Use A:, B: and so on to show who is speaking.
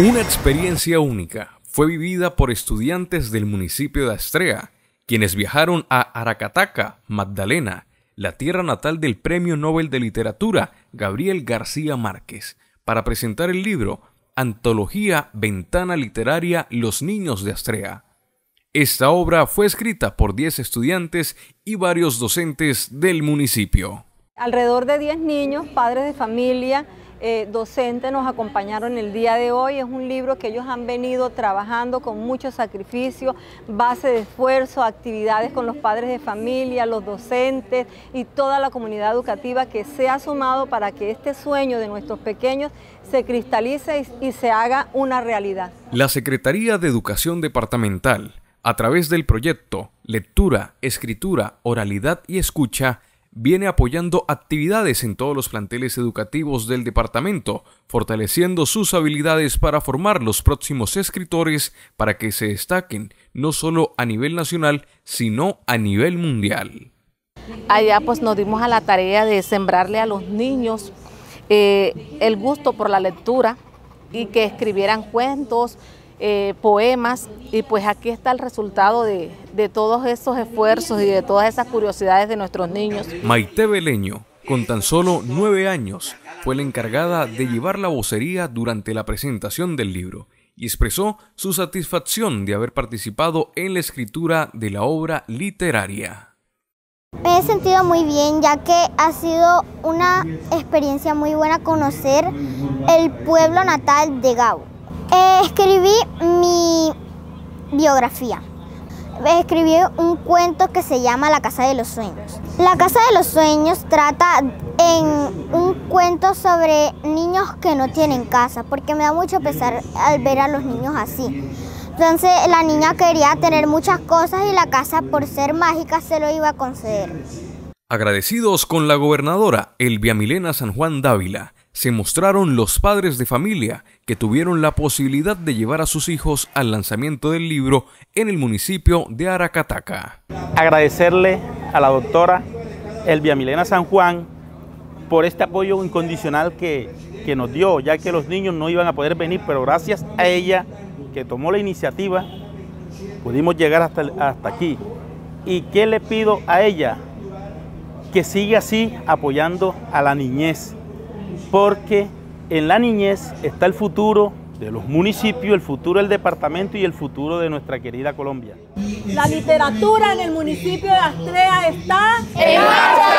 A: Una experiencia única fue vivida por estudiantes del municipio de Astrea, quienes viajaron a Aracataca, Magdalena, la tierra natal del Premio Nobel de Literatura Gabriel García Márquez, para presentar el libro Antología Ventana Literaria Los Niños de Astrea. Esta obra fue escrita por 10 estudiantes y varios docentes del municipio.
B: Alrededor de 10 niños, padres de familia, eh, docentes nos acompañaron el día de hoy. Es un libro que ellos han venido trabajando con mucho sacrificio, base de esfuerzo, actividades con los padres de familia, los docentes y toda la comunidad educativa que se ha sumado para que este sueño de nuestros pequeños se cristalice y se haga una realidad.
A: La Secretaría de Educación Departamental, a través del proyecto Lectura, Escritura, Oralidad y Escucha, viene apoyando actividades en todos los planteles educativos del departamento, fortaleciendo sus habilidades para formar los próximos escritores para que se destaquen no solo a nivel nacional, sino a nivel mundial.
C: Allá pues nos dimos a la tarea de sembrarle a los niños eh, el gusto por la lectura y que escribieran cuentos, eh, poemas y pues aquí está el resultado de, de todos esos esfuerzos y de todas esas curiosidades de nuestros niños.
A: Maite Beleño, con tan solo nueve años, fue la encargada de llevar la vocería durante la presentación del libro y expresó su satisfacción de haber participado en la escritura de la obra literaria.
D: Me he sentido muy bien ya que ha sido una experiencia muy buena conocer el pueblo natal de Gao. Escribí mi biografía. Escribí un cuento que se llama La Casa de los Sueños. La Casa de los Sueños trata en un cuento sobre niños que no tienen casa, porque me da mucho pesar al ver a los niños así. Entonces la niña quería tener muchas cosas y la casa por ser mágica se lo iba a conceder.
A: Agradecidos con la gobernadora Elvia Milena San Juan Dávila, se mostraron los padres de familia que tuvieron la posibilidad de llevar a sus hijos al lanzamiento del libro en el municipio de Aracataca.
E: Agradecerle a la doctora Elvia Milena San Juan por este apoyo incondicional que, que nos dio, ya que los niños no iban a poder venir, pero gracias a ella que tomó la iniciativa, pudimos llegar hasta, hasta aquí. ¿Y qué le pido a ella? Que siga así apoyando a la niñez, porque en la niñez está el futuro de los municipios, el futuro del departamento y el futuro de nuestra querida Colombia.
B: La literatura en el municipio de Astrea está en marcha.